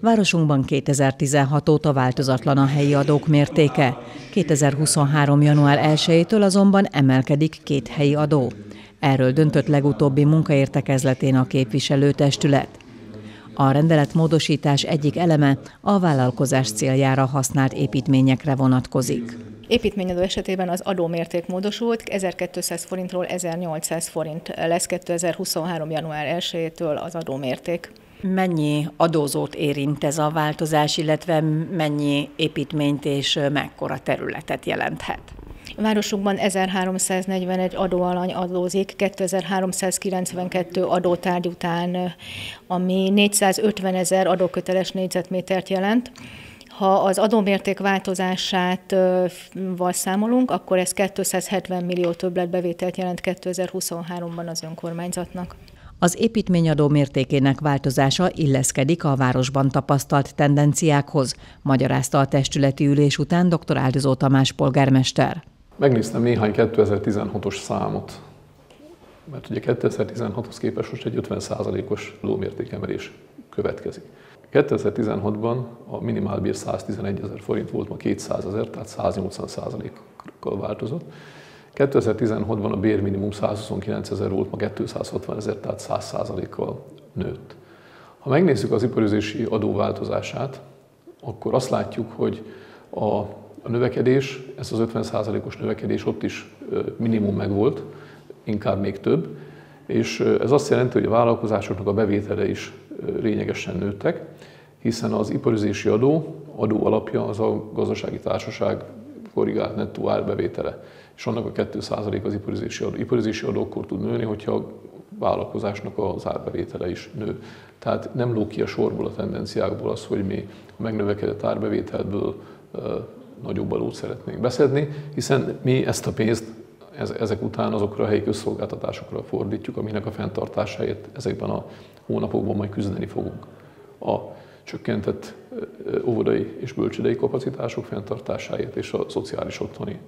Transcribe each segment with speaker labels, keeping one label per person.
Speaker 1: Városunkban 2016 óta változatlan a helyi adók mértéke. 2023. január 1-től azonban emelkedik két helyi adó. Erről döntött legutóbbi munkaértekezletén a képviselőtestület. A rendelet módosítás egyik eleme a vállalkozás céljára használt építményekre vonatkozik.
Speaker 2: Építményadó esetében az adómérték módosult, 1200 forintról 1800 forint lesz 2023. január 1-től az adómérték.
Speaker 1: Mennyi adózót érint ez a változás, illetve mennyi építményt és mekkora területet jelenthet?
Speaker 2: A városukban 1341 adóalany adózik, 2392 adótárgy után, ami 450 ezer adóköteles négyzetmétert jelent. Ha az adómérték változását val számolunk, akkor ez 270 millió többletbevételt jelent 2023-ban az önkormányzatnak.
Speaker 1: Az építményadó mértékének változása illeszkedik a városban tapasztalt tendenciákhoz, magyarázta a testületi ülés után dr. Áldozó Tamás polgármester.
Speaker 3: Megnéztem néhány 2016-os számot, mert ugye 2016-hoz képest most egy 50%-os lómértékemelés következik. 2016-ban a minimálbér 111 ezer forint volt, ma 200 ezer, tehát 180%-kal változott. 2016-ban a bérminimum 129 ezer volt, ma 260 ezer, tehát 100%-kal nőtt. Ha megnézzük az iparüzési adó változását, akkor azt látjuk, hogy a, a növekedés, ez az 50%-os növekedés ott is minimum megvolt, inkább még több, és ez azt jelenti, hogy a vállalkozásoknak a bevétele is lényegesen nőttek, hiszen az iparüzési adó, adó alapja az a gazdasági társaság korrigált nettó árbevétele, és annak a 2% az iparüzési adó. Iparüzési adó akkor tud nőni, hogyha a vállalkozásnak az árbevétele is nő. Tehát nem ló ki a sorból a tendenciákból az, hogy mi a megnövekedett árbevételből nagyobb adót szeretnénk beszedni, hiszen mi ezt a pénzt ezek után azokra a helyi közszolgáltatásokra fordítjuk, aminek a fenntartásáért ezekben a hónapokban majd küzdeni fogunk. A csökkentett óvodai és bölcsődei kapacitások fenntartásáért és a szociális otthoni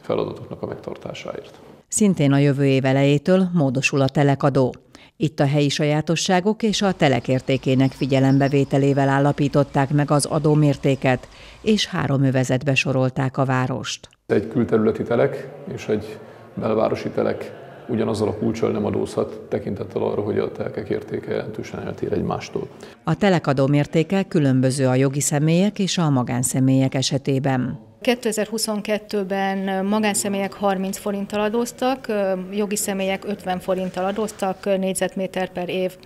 Speaker 3: feladatoknak a megtartásáért.
Speaker 1: Szintén a jövő év elejétől módosul a telekadó. Itt a helyi sajátosságok és a telekértékének figyelembevételével állapították meg az adómértéket, és három övezetbe sorolták a várost.
Speaker 3: Egy külterületi telek és egy belvárosi telek ugyanazzal a kulcsal nem adózhat, tekintettel arra, hogy a telkek értéke jelentősen eltér egymástól.
Speaker 1: A telekadó mértéke különböző a jogi személyek és a magánszemélyek esetében.
Speaker 2: 2022-ben magánszemélyek 30 forinttal adóztak, jogi személyek 50 forinttal adóztak négyzetméter per év.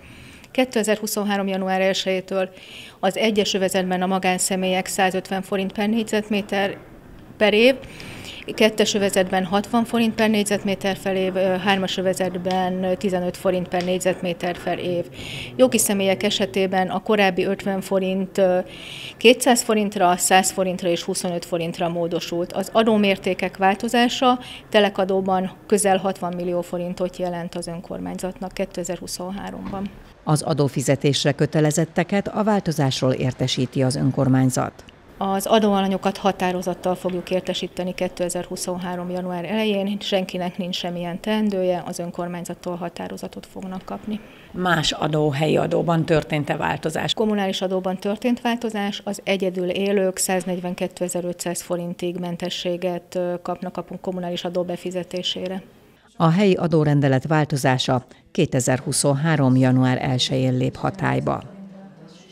Speaker 2: 2023. január 1-től az egyes övezetben a magánszemélyek 150 forint per négyzetméter per év, kettes övezetben 60 forint per négyzetméter fel év, hármas övezetben 15 forint per négyzetméter per év. Jogi személyek esetében a korábbi 50 forint 200 forintra, 100 forintra és 25 forintra módosult. Az adómértékek változása telekadóban közel 60 millió forintot jelent az önkormányzatnak 2023-ban.
Speaker 1: Az adófizetésre kötelezetteket a változásról értesíti az önkormányzat.
Speaker 2: Az adóalanyokat határozattal fogjuk értesíteni 2023. január elején, senkinek nincs semmilyen teendője, az önkormányzattól határozatot fognak kapni.
Speaker 1: Más adó, helyi adóban történt-e változás?
Speaker 2: Kommunális adóban történt változás, az egyedül élők 142.500 forintig mentességet kapnak a kommunális adó befizetésére.
Speaker 1: A helyi adórendelet változása 2023. január 1-én lép hatályba.